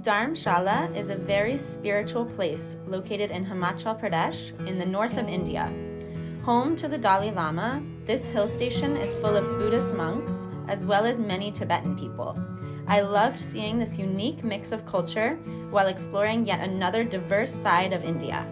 Dharamshala is a very spiritual place located in Himachal Pradesh in the north of India. Home to the Dalai Lama, this hill station is full of Buddhist monks as well as many Tibetan people. I loved seeing this unique mix of culture while exploring yet another diverse side of India.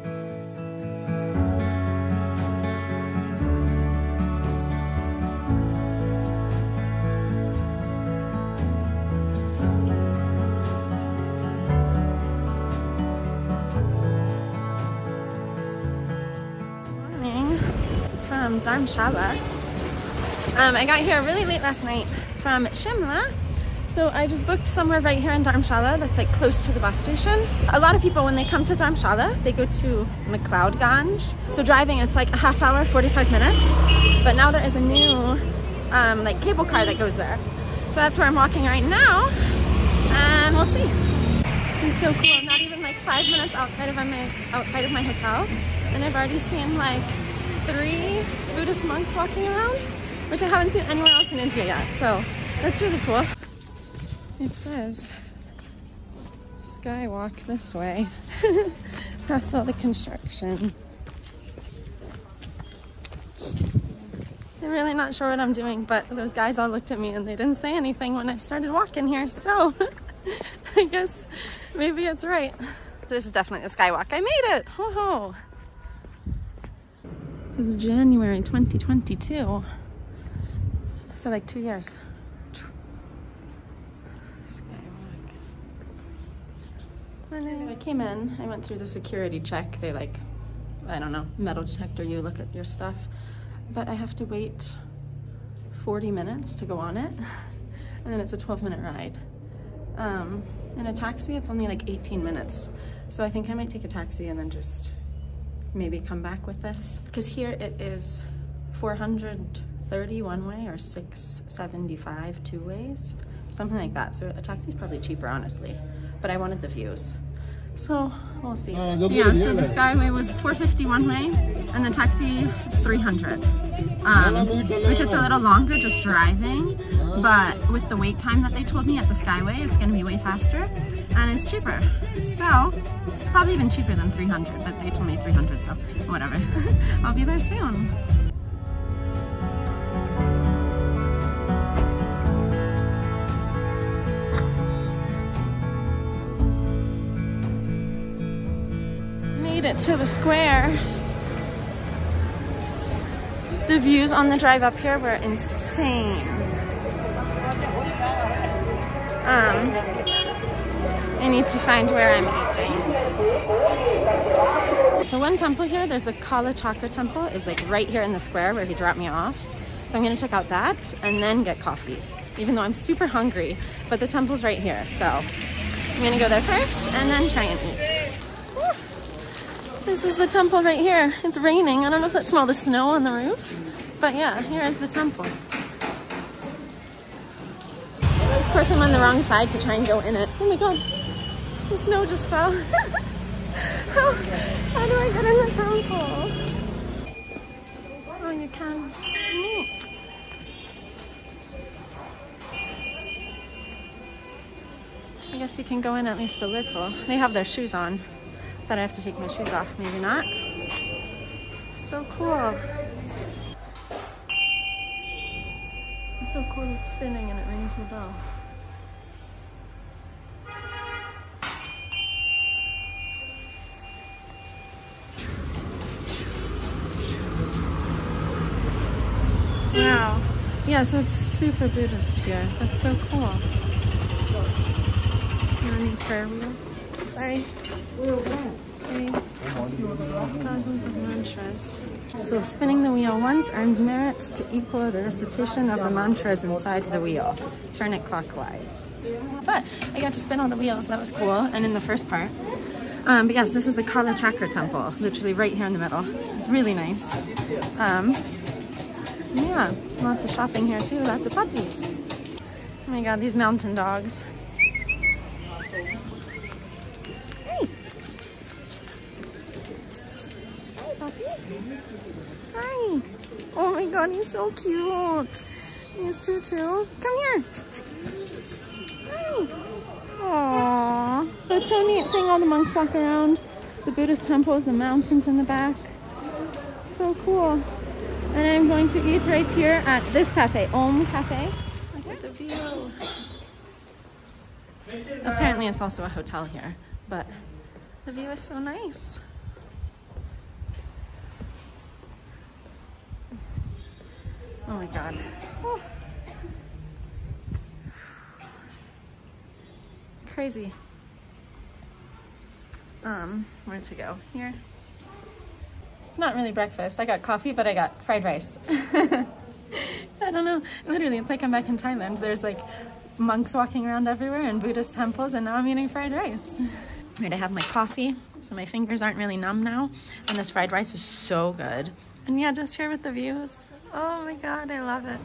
Dharamshala. Um, I got here really late last night from Shimla. So I just booked somewhere right here in Dharamshala that's like close to the bus station. A lot of people when they come to Dharamshala, they go to McLeod So driving it's like a half hour, 45 minutes. But now there is a new um, like cable car that goes there. So that's where I'm walking right now and we'll see. It's so cool. I'm not even like five minutes outside of my outside of my hotel, and I've already seen like three Buddhist monks walking around, which I haven't seen anywhere else in India yet. So that's really cool. It says skywalk this way, past all the construction. I'm really not sure what I'm doing, but those guys all looked at me and they didn't say anything when I started walking here, so I guess maybe it's right. This is definitely the skywalk. I made it! Ho ho! This is January 2022. So like two years. So I came in, I went through the security check. They like, I don't know, metal detector you, look at your stuff. But I have to wait 40 minutes to go on it. And then it's a 12 minute ride. Um, in a taxi, it's only like 18 minutes. So I think I might take a taxi and then just maybe come back with this. Because here it is 430 one way or 675 two ways, something like that. So a taxi is probably cheaper, honestly. But I wanted the views. So we'll see. Yeah, so the Skyway was 450 one way and the taxi is 300. Um, which it's a little longer just driving, but with the wait time that they told me at the Skyway, it's gonna be way faster and it's cheaper. So, probably even cheaper than 300, but they told me 300, so whatever. I'll be there soon. Made it to the square. The views on the drive up here were insane. Um, I need to find where I'm eating. So one temple here, there's a Kala Chakra temple, is like right here in the square where he dropped me off. So I'm gonna check out that and then get coffee, even though I'm super hungry, but the temple's right here. So I'm gonna go there first and then try and eat. This is the temple right here. It's raining. I don't know if that's all the snow on the roof, but yeah, here is the temple. Of course, I'm on the wrong side to try and go in it. Oh my god, some snow just fell. how, how do I get in the temple? Oh, you can. Neat. I guess you can go in at least a little. They have their shoes on. Thought I have to take my shoes off, maybe not. So cool. It's so cool it's spinning and it rings the bell. Wow. Yeah, so it's super Buddhist here. That's so cool. Running prayer wheel. Sorry. Okay. Thousands of mantras. So spinning the wheel once earns merit to equal the recitation of the mantras inside the wheel. Turn it clockwise. But I got to spin all the wheels. That was cool. And in the first part. Um, but yes, this is the Kala Chakra temple, literally right here in the middle. It's really nice. Um, yeah, lots of shopping here too. Lots of puppies. Oh my god, these mountain dogs. Hey! Hi, puppy. Hi. Oh my god, he's so cute. He's Tutu. Come here. Hi. Aww. it's so neat seeing all the monks walk around. The Buddhist temples, the mountains in the back. So cool. And I'm going to eat right here at this cafe, Om Cafe. Look at the view. Apparently it's also a hotel here, but the view is so nice. Oh my god. Oh. Crazy. Um, where to go? Here? Not really breakfast. I got coffee, but I got fried rice. I don't know. Literally, it's like I'm back in Thailand. There's like monks walking around everywhere and Buddhist temples, and now I'm eating fried rice. Right, I have my coffee, so my fingers aren't really numb now. And this fried rice is so good. And yeah, just here with the views. Oh my god, I love it.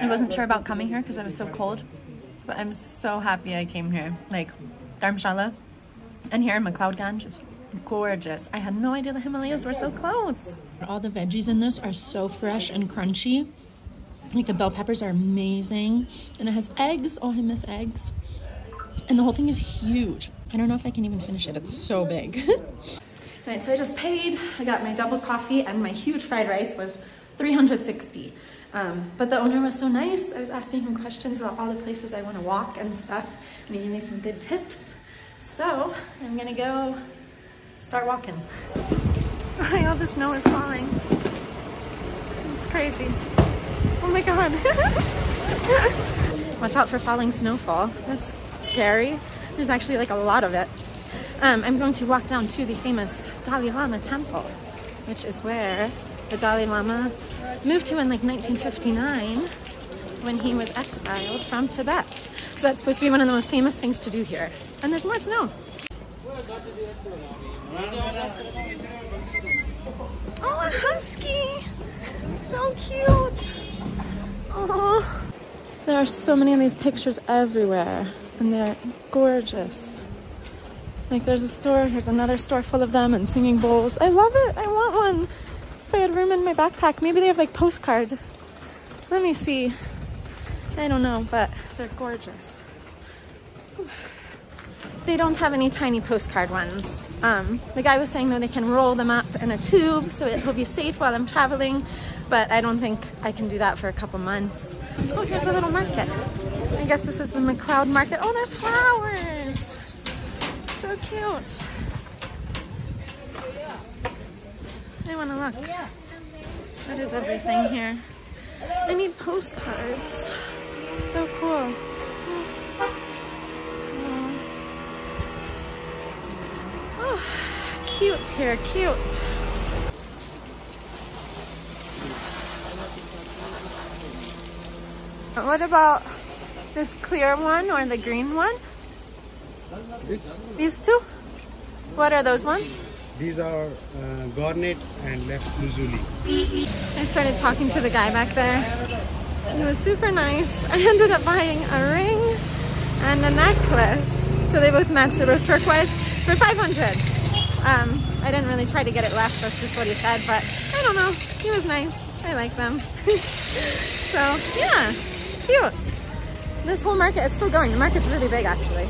I wasn't sure about coming here because I was so cold, but I'm so happy I came here. Like, Dharamshala and here in McLeod Ganj is gorgeous. I had no idea the Himalayas were so close. All the veggies in this are so fresh and crunchy. Like the bell peppers are amazing. And it has eggs. Oh, I miss eggs. And the whole thing is huge. I don't know if I can even finish it. It's so big. All right, so I just paid. I got my double coffee and my huge fried rice was 360. Um, but the owner was so nice. I was asking him questions about all the places I want to walk and stuff, and he gave me some good tips. So I'm gonna go start walking. all the snow is falling. It's crazy. Oh my god. Watch out for falling snowfall. That's scary. There's actually like a lot of it. Um, I'm going to walk down to the famous Dalai Lama temple, which is where the Dalai Lama moved to in like 1959 when he was exiled from Tibet. So that's supposed to be one of the most famous things to do here. And there's more snow. Oh, a husky! So cute! Oh, there are so many of these pictures everywhere, and they're gorgeous. Like there's a store, here's another store full of them and singing bowls. I love it. I want one. If I had room in my backpack, maybe they have like postcard. Let me see. I don't know, but they're gorgeous. They don't have any tiny postcard ones. Um, the guy was saying though they can roll them up in a tube so it will be safe while I'm traveling, but I don't think I can do that for a couple months. Oh, here's the little market. I guess this is the McLeod market. Oh, there's flowers so cute. I want to look. What is everything here? I need postcards. So cool. Oh, cute here, cute. What about this clear one or the green one? This? These two? What are those ones? These are uh, garnet and lapis lazuli. I started talking to the guy back there. He was super nice. I ended up buying a ring and a necklace. So they both match, they're both turquoise for 500. Um, I didn't really try to get it less, that's just what he said, but I don't know. He was nice. I like them. so yeah, cute. This whole market, it's still going. The market's really big actually.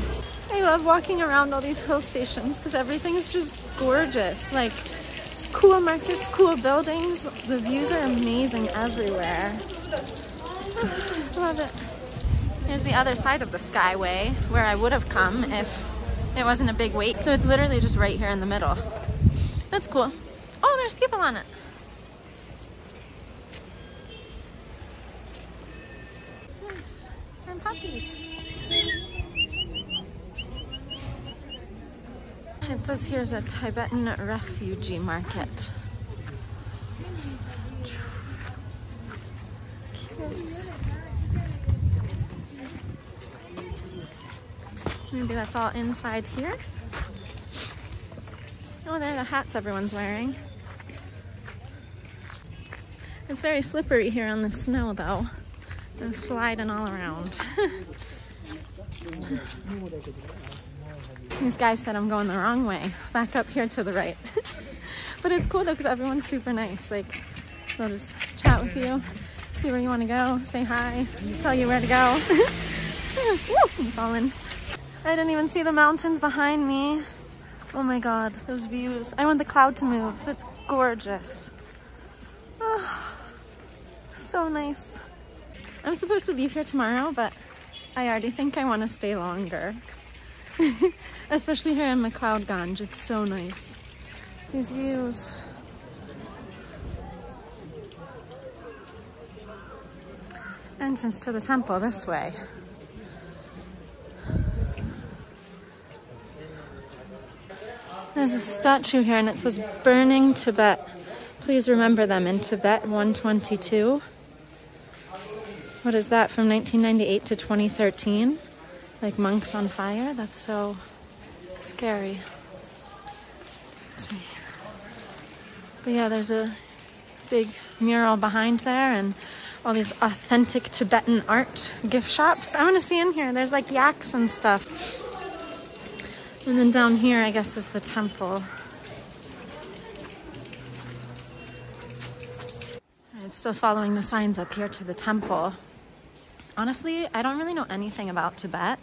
I love walking around all these hill stations because everything is just gorgeous. Like it's cool markets, cool buildings. The views are amazing everywhere. love it. Here's the other side of the Skyway where I would have come if it wasn't a big wait. So it's literally just right here in the middle. That's cool. Oh, there's people on it. Nice. And puppies. It says here's a Tibetan refugee market. Cute. Maybe that's all inside here. Oh, there are the hats everyone's wearing. It's very slippery here on the snow though. I'm sliding all around. These guys said I'm going the wrong way, back up here to the right. but it's cool though because everyone's super nice. Like they'll just chat with you, see where you want to go, say hi, tell you where to go. Woo, I'm falling. I didn't even see the mountains behind me. Oh my God, those views. I want the cloud to move. That's gorgeous. Oh, so nice. I'm supposed to leave here tomorrow, but I already think I want to stay longer. Especially here in McLeod Ganj. It's so nice. These views. Entrance to the temple this way. There's a statue here and it says burning Tibet. Please remember them in Tibet 122. What is that from 1998 to 2013? Like monks on fire? That's so scary. But yeah, there's a big mural behind there and all these authentic Tibetan art gift shops. I want to see in here. There's like yaks and stuff. And then down here, I guess, is the temple. It's still following the signs up here to the temple. Honestly, I don't really know anything about Tibet.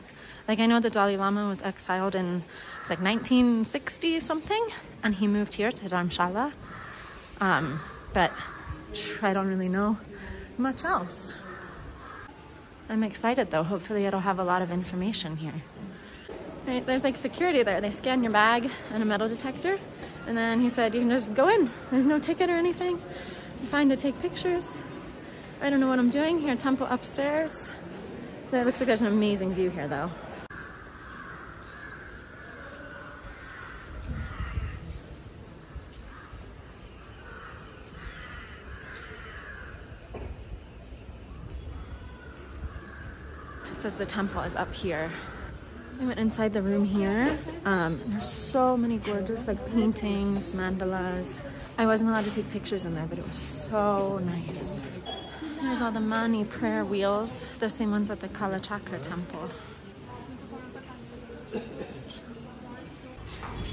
Like, I know the Dalai Lama was exiled in, it's like 1960 something, and he moved here to Dharamshala. Um, but I don't really know much else. I'm excited though. Hopefully, it'll have a lot of information here. Right, there's like security there. They scan your bag and a metal detector. And then he said, you can just go in. There's no ticket or anything. You're fine to take pictures. I don't know what I'm doing here. Temple upstairs. It looks like there's an amazing view here though. It says the temple is up here I went inside the room here. Um, there's so many gorgeous like paintings, mandalas. I wasn't allowed to take pictures in there, but it was so nice. There's all the mani prayer wheels, the same ones at the Kalachakra temple.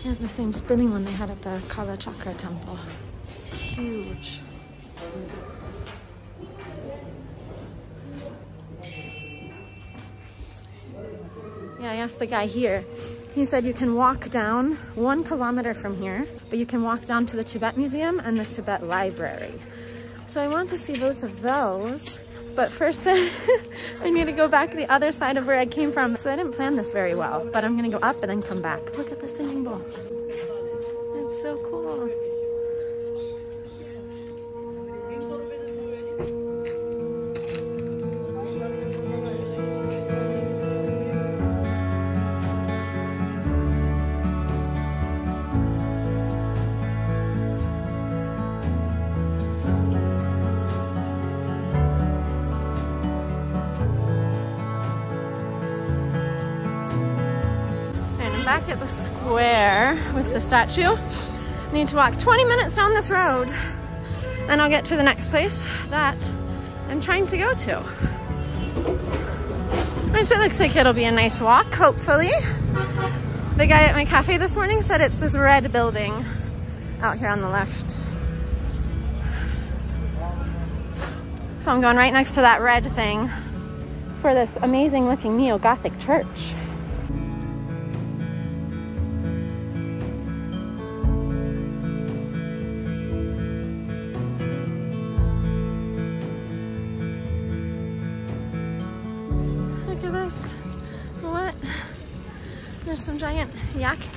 Here's the same spinning one they had at the Kalachakra temple. Huge. Asked the guy here. He said you can walk down one kilometer from here, but you can walk down to the Tibet Museum and the Tibet Library. So I want to see both of those, but first I need to go back the other side of where I came from. So I didn't plan this very well, but I'm gonna go up and then come back. Look at the singing bowl. Back at the square with the statue. Need to walk 20 minutes down this road and I'll get to the next place that I'm trying to go to. Which it looks like it'll be a nice walk, hopefully. The guy at my cafe this morning said it's this red building out here on the left. So I'm going right next to that red thing for this amazing looking neo-Gothic church.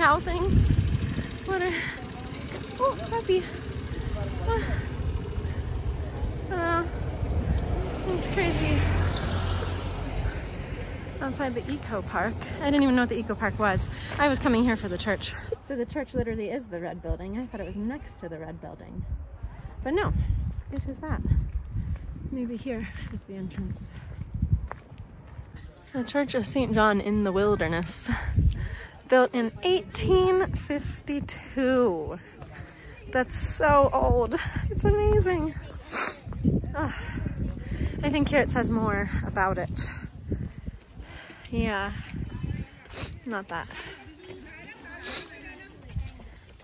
Cow things. What are, oh, puppy. Oh, ah. uh, it's crazy. Outside the eco park. I didn't even know what the eco park was. I was coming here for the church. So the church literally is the red building. I thought it was next to the red building. But no, it is that. Maybe here is the entrance. The Church of St. John in the Wilderness built in 1852. That's so old. It's amazing. Oh, I think here it says more about it. Yeah, not that.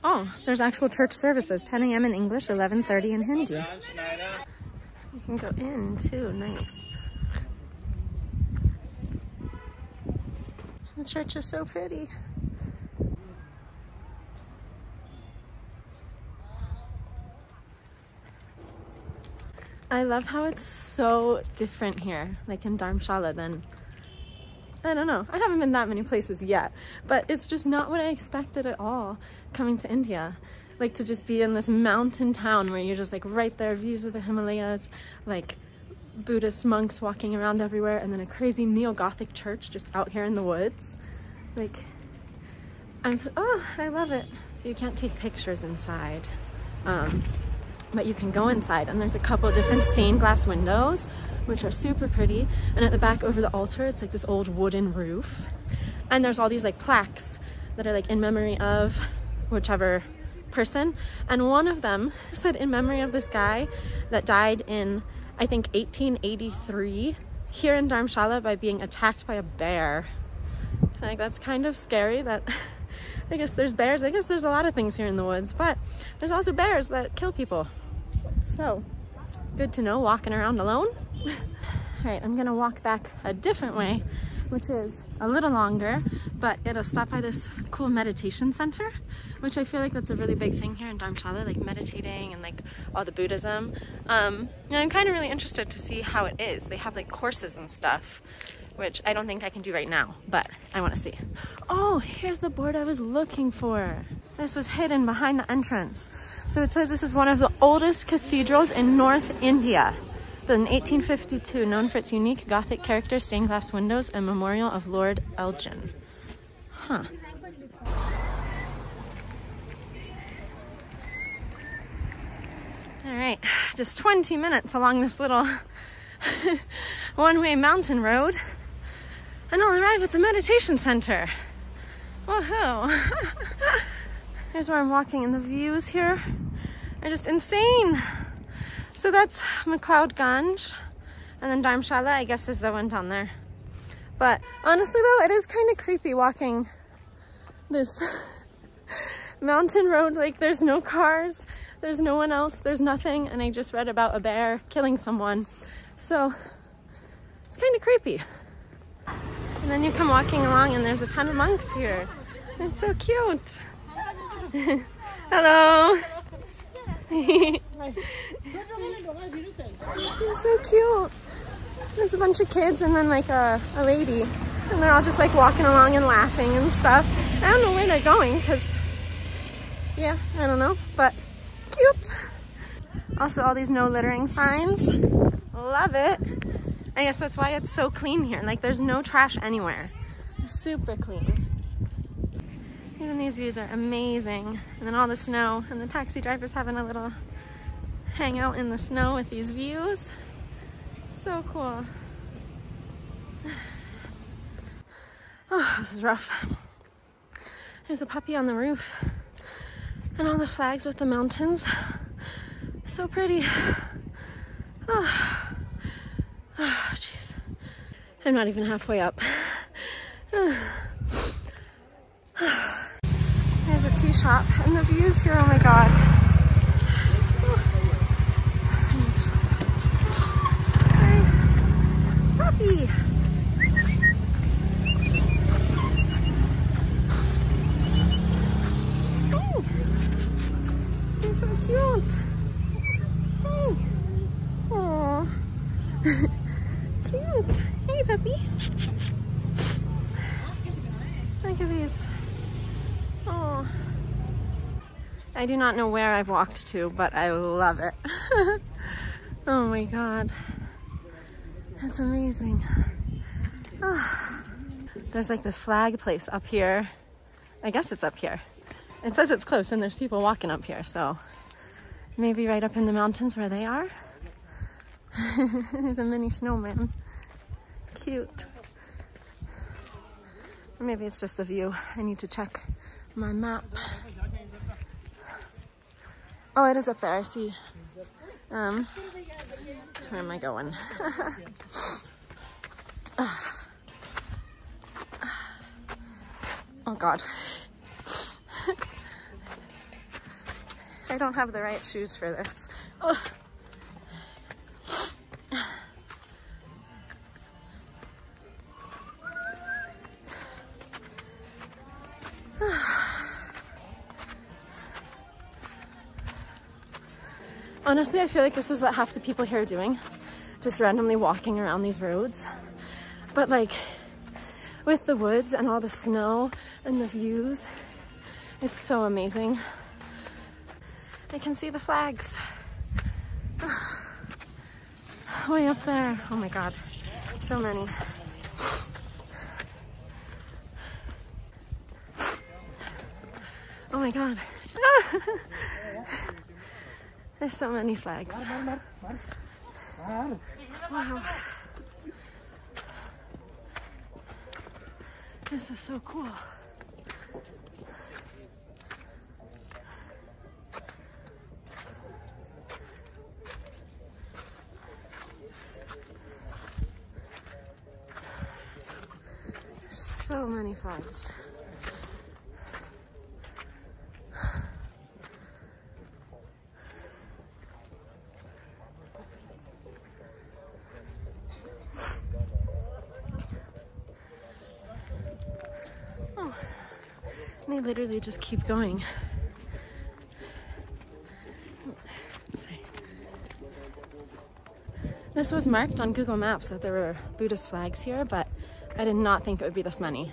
Oh, there's actual church services, 10 a.m. in English, 11.30 in Hindi. You can go in too, nice. The church is so pretty. I love how it's so different here, like in Dharamshala than, I don't know, I haven't been that many places yet, but it's just not what I expected at all coming to India. Like to just be in this mountain town where you're just like right there, views of the Himalayas, like Buddhist monks walking around everywhere, and then a crazy neo-Gothic church just out here in the woods. Like, I'm, oh, I love it. You can't take pictures inside. Um, but you can go inside. And there's a couple different stained glass windows which are super pretty. And at the back over the altar it's like this old wooden roof. And there's all these like plaques that are like in memory of whichever person. And one of them said in memory of this guy that died in I think 1883 here in Dharamshala by being attacked by a bear. Like that's kind of scary that I guess there's bears. I guess there's a lot of things here in the woods, but there's also bears that kill people. So good to know walking around alone. All right, I'm gonna walk back a different way, which is a little longer, but it'll stop by this cool meditation center, which I feel like that's a really big thing here in Dharamshala, like meditating and like all the Buddhism. Um, and I'm kind of really interested to see how it is. They have like courses and stuff which I don't think I can do right now, but I want to see. Oh, here's the board I was looking for. This was hidden behind the entrance. So it says this is one of the oldest cathedrals in North India. Built in 1852, known for its unique Gothic character, stained glass windows, and memorial of Lord Elgin. Huh. All right, just 20 minutes along this little one-way mountain road and I'll arrive at the meditation center. Woohoo! Here's where I'm walking, and the views here are just insane. So that's McLeod Ganj, and then Dharamshala, I guess, is the one down there. But honestly, though, it is kind of creepy walking this mountain road. Like, there's no cars, there's no one else, there's nothing, and I just read about a bear killing someone. So it's kind of creepy. And then you come walking along and there's a ton of monks here. It's so cute. Hello. It's so cute. There's a bunch of kids and then like a, a lady. And they're all just like walking along and laughing and stuff. I don't know where they're going because, yeah, I don't know, but cute. Also all these no littering signs. Love it. I guess that's why it's so clean here. Like there's no trash anywhere. Super clean. Even these views are amazing. And then all the snow and the taxi drivers having a little hangout in the snow with these views. So cool. Oh, this is rough. There's a puppy on the roof and all the flags with the mountains. So pretty. Oh. I'm not even halfway up. There's a tea shop and the views here, oh my god. Hi. Puppy. I do not know where I've walked to, but I love it. oh my God. It's amazing. Oh. There's like this flag place up here. I guess it's up here. It says it's close and there's people walking up here, so maybe right up in the mountains where they are. there's a mini snowman. Cute. Or maybe it's just the view. I need to check my map. Oh, it is up there. I see. Um, where am I going? oh God. I don't have the right shoes for this. Ugh. Honestly, I feel like this is what half the people here are doing. Just randomly walking around these roads. But like, with the woods and all the snow and the views, it's so amazing. I can see the flags. Way up there. Oh my God, so many. Oh my God. There's so many flags. Wow. This is so cool. So many flags. they literally just keep going. Sorry. This was marked on Google Maps that there were Buddhist flags here, but I did not think it would be this many.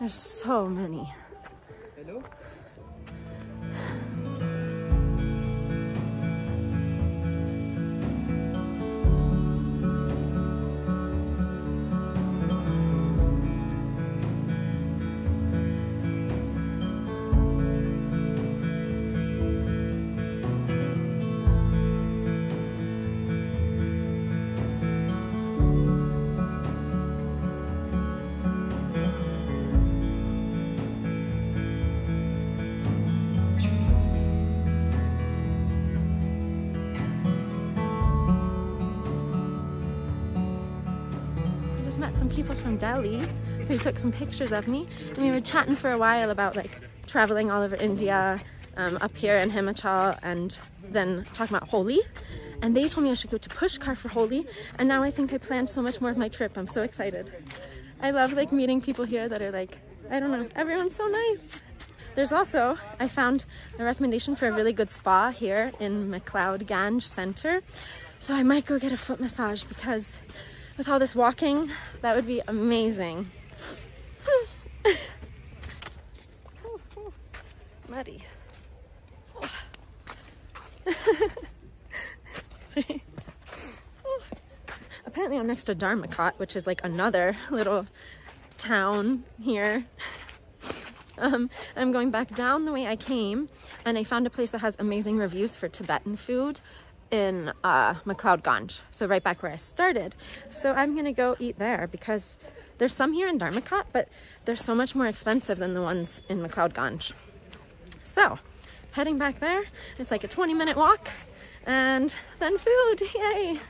There's so many. Delhi who took some pictures of me and we were chatting for a while about like traveling all over India, um, up here in Himachal and then talking about Holi. And they told me I should go to Pushkar for Holi and now I think I planned so much more of my trip. I'm so excited. I love like meeting people here that are like, I don't know, everyone's so nice. There's also, I found a recommendation for a really good spa here in McLeod Ganj Center. So I might go get a foot massage because with all this walking, that would be amazing. Muddy. Apparently I'm next to Dharamkot, which is like another little town here. Um, I'm going back down the way I came and I found a place that has amazing reviews for Tibetan food in uh, McLeod Ganj, so right back where I started. So I'm gonna go eat there because there's some here in Dharamkot, but they're so much more expensive than the ones in McLeod Ganj. So heading back there, it's like a 20 minute walk and then food, yay!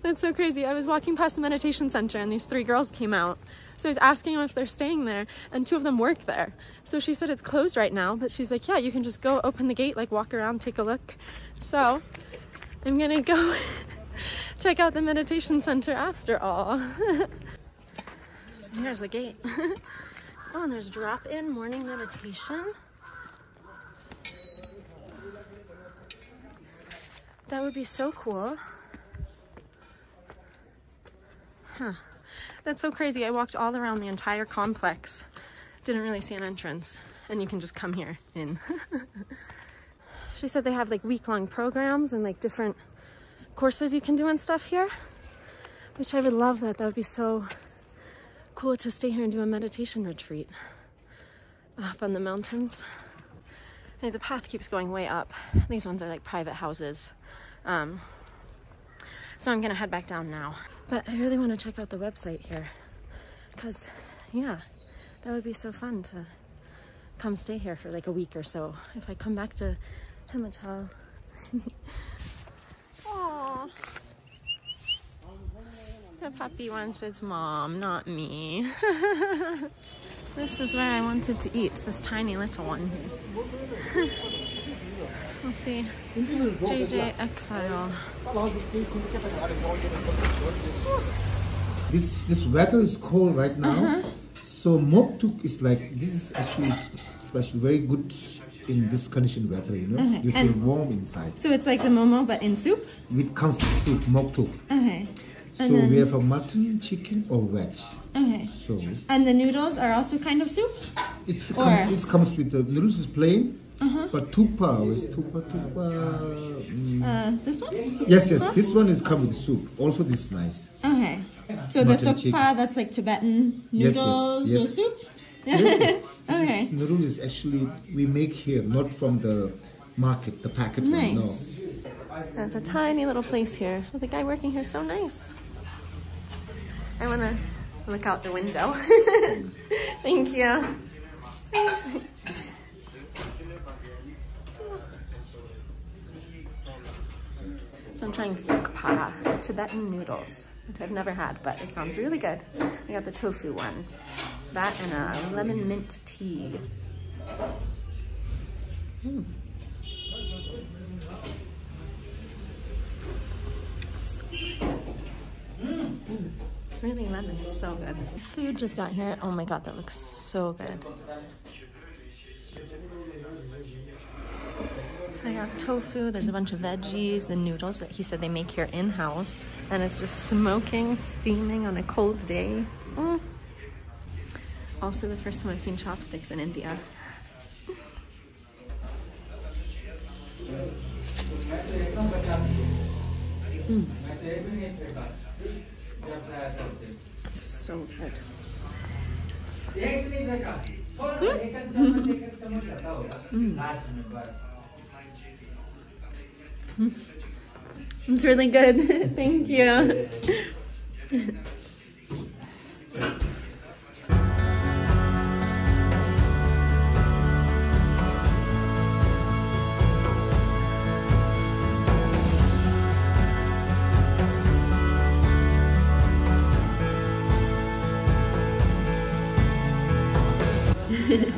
That's so crazy. I was walking past the meditation center and these three girls came out. So I was asking them if they're staying there and two of them work there. So she said it's closed right now, but she's like, yeah, you can just go open the gate, like walk around, take a look. So I'm gonna go check out the meditation center after all. here's the gate. oh, and there's drop-in morning meditation. That would be so cool. Huh. That's so crazy. I walked all around the entire complex. Didn't really see an entrance. And you can just come here in. She said they have like week-long programs and like different courses you can do and stuff here, which I would love that. That would be so cool to stay here and do a meditation retreat up on the mountains. And the path keeps going way up. These ones are like private houses. Um, so I'm gonna head back down now. But I really want to check out the website here because yeah, that would be so fun to come stay here for like a week or so. If I come back to Himachal. Aww. The puppy wants its mom, not me. this is where I wanted to eat, this tiny little one. we'll see. JJ Exile. This this weather is cold right now. Uh -huh. So mok tuk is like this is actually special, very good in this condition weather. You know, Okay, you feel and- warm inside. So it's like the momo, but in soup? It comes with soup mok tuk. Okay. So then- we have a mutton, chicken, or veg. Okay. So And the noodles are also kind of soup? it's com- it comes with the noodles is plain, Uh-huh. but tukpa is tukpa tukpa. mm, Uh, this one? yes, yes. This one is come with soup. Also, this is nice. Okay. So the Mutton chicken. that's like Tibetan Yes, yes, noodles yes. with soup? Yes, yes. This Okay. is- noodle is actually we make here, not from the market, the packet one. No. Nice. It's a tiny little place here. The guy working here is so nice. I want to look out the window. Thank you. So I'm trying tukpa, Tibetan noodles, which I've never had, but it sounds really good. I got the tofu one. That and a lemon mint tea. Mm. Mm. Really lemon, so good. Food just got here. Oh my god, that looks so good. So I got tofu, there's a bunch of veggies, the noodles that he said they make here in-house, and it's just smoking, steaming on a cold day. Mm. Also the first time I've seen chopsticks in India. So good. It's really good. Thank you.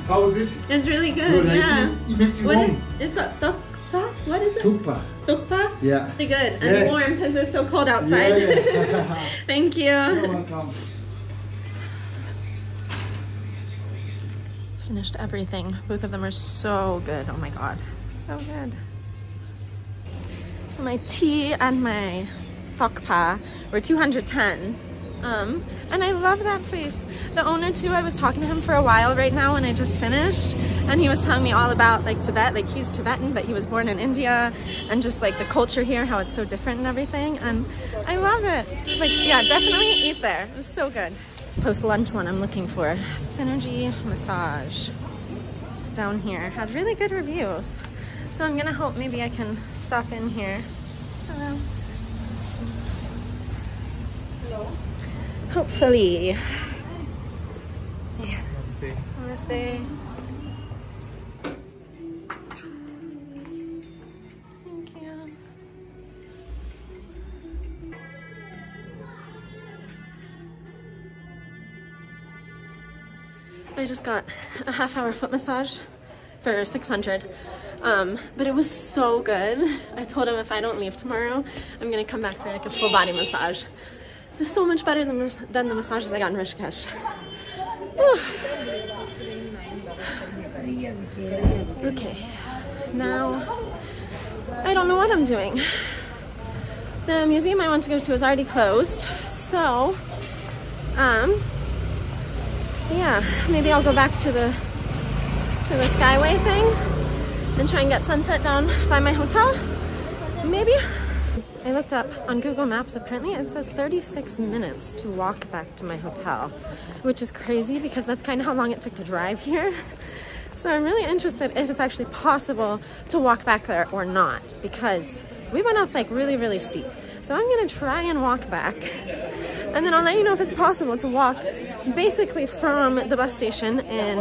How is it? It's really good, Good, yeah. It makes you What is warm. it's got tukpa? What is it? Tukpa. Tukpa? Yeah. Really good and Yeah. warm because it's so cold outside. Yeah, yeah. Thank you. You're welcome. Finished everything. Both of them are so good. Oh my god. So good. So my tea and my tokpa were 210. Um, and I love that place. The owner too, I was talking to him for a while right now when I just finished and he was telling me all about like Tibet, like he's Tibetan but he was born in India and just like the culture here, how it's so different and everything and I love it. Like yeah, definitely eat there. It's so good. Post lunch one I'm looking for. Synergy massage down here had really good reviews. So I'm gonna hope maybe I can stop in here. Hello. Hello. Hopefully. Yeah. Namaste. Namaste. Thank you. I just got a half hour foot massage for 600 um, but it was so good I told him if I don't leave tomorrow I'm gonna come back for like a full body massage so much better than, than the massages I got in Rishikesh okay now I don't know what I'm doing the museum I want to go to is already closed so um yeah, maybe I'll go back to the to the Skyway thing and try and get sunset down by my hotel. Maybe. I looked up on Google Maps. Apparently, it says 36 minutes to walk back to my hotel, which is crazy because that's kind of how long it took to drive here. So I'm really interested if it's actually possible to walk back there or not because we went up like really, really steep. So I'm gonna try and walk back and then I'll let you know if it's possible to walk basically from the bus station in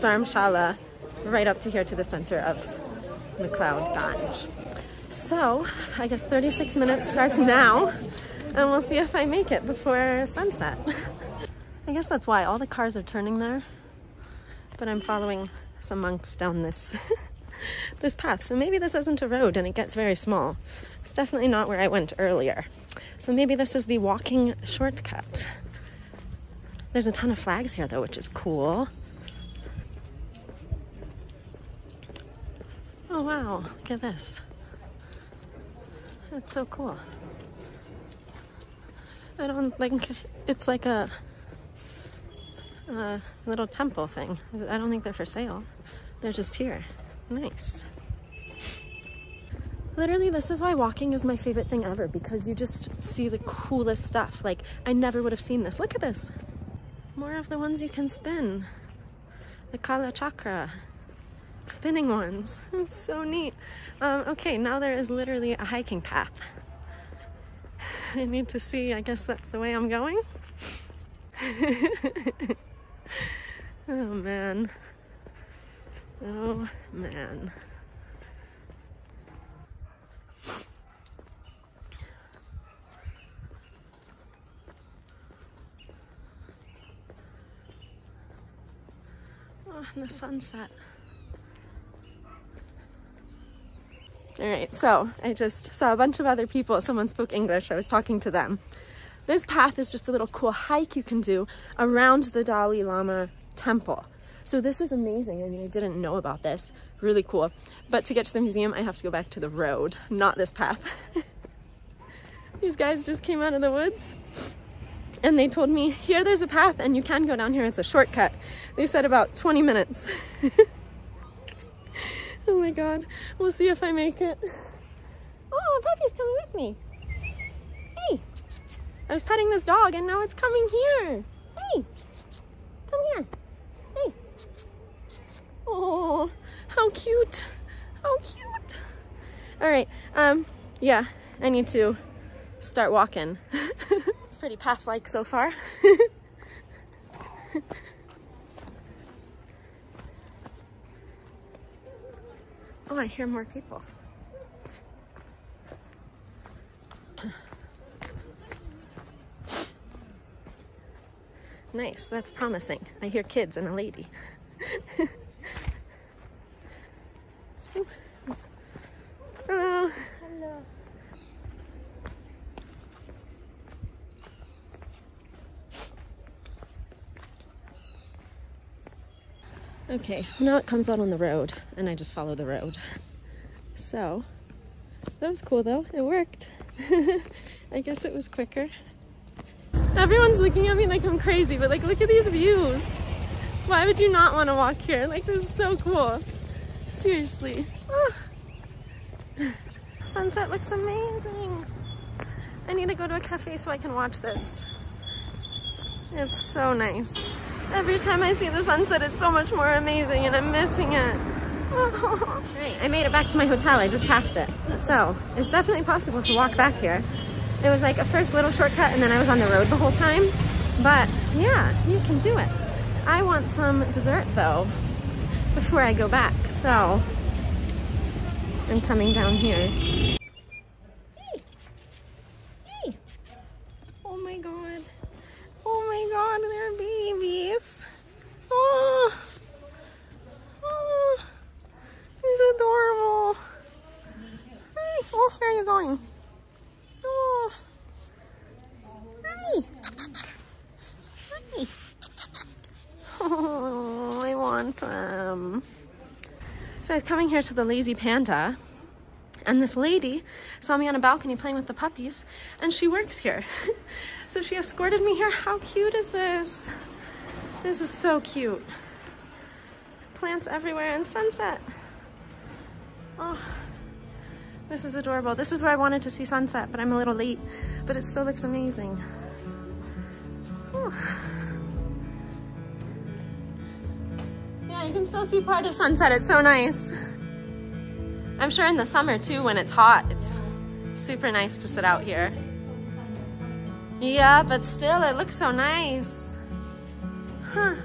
Dharamshala right up to here to the center of McLeod Ganj. So I guess 36 minutes starts now and we'll see if I make it before sunset. I guess that's why all the cars are turning there, but I'm following some monks down this this path. So maybe this isn't a road and it gets very small. It's definitely not where I went earlier. So maybe this is the walking shortcut. There's a ton of flags here though, which is cool. Oh wow, look at this. That's so cool. I don't think it's like a, a little temple thing. I don't think they're for sale. They're just here. Nice. Literally, this is why walking is my favorite thing ever because you just see the coolest stuff. Like, I never would have seen this. Look at this. More of the ones you can spin. The Kala Chakra. Spinning ones. It's so neat. Um, okay, now there is literally a hiking path. I need to see, I guess that's the way I'm going. oh man. Oh man. Oh, and the sunset. All right, so I just saw a bunch of other people. Someone spoke English. I was talking to them. This path is just a little cool hike you can do around the Dalai Lama temple. So this is amazing. I mean, I didn't know about this. Really cool. But to get to the museum, I have to go back to the road, not this path. These guys just came out of the woods and they told me, here there's a path and you can go down here. It's a shortcut. They said about 20 minutes. Oh my god. We'll see if I make it. Oh, puppy's coming with me. Hey. I was petting this dog and now it's coming here. Hey. Come here. Hey. Oh, how cute. How cute. All right. Um, yeah, I need to start walking. it's pretty path-like so far. Oh, I hear more people. Nice, that's promising. I hear kids and a lady. Hello. Hello. Okay, now it comes out on the road and I just follow the road. So, that was cool though. It worked. I guess it was quicker. Everyone's looking at me like I'm crazy, but like look at these views. Why would you not want to walk here? Like this is so cool. Seriously. Oh. Sunset looks amazing. I need to go to a cafe so I can watch this. It's so nice. Every time I see the sunset, it's so much more amazing and I'm missing it. right, I made it back to my hotel. I just passed it. So it's definitely possible to walk back here. It was like a first little shortcut and then I was on the road the whole time. But yeah, you can do it. I want some dessert though before I go back. So I'm coming down here. Hey. Hey. Oh my God. Oh my God, they're babies. Oh. Oh. He's adorable. Hi. Oh, where are you going? Oh. Hi. Hi. Oh, I want them. So I was coming here to the Lazy Panda and this lady saw me on a balcony playing with the puppies and she works here. so she escorted me here. How cute is this? This is so cute. Plants everywhere and sunset. Oh, this is adorable. This is where I wanted to see sunset, but I'm a little late, but it still looks amazing. Still see part of sunset. It's so nice. I'm sure in the summer too, when it's hot, it's super nice to sit out here. Yeah, but still, it looks so nice. Huh.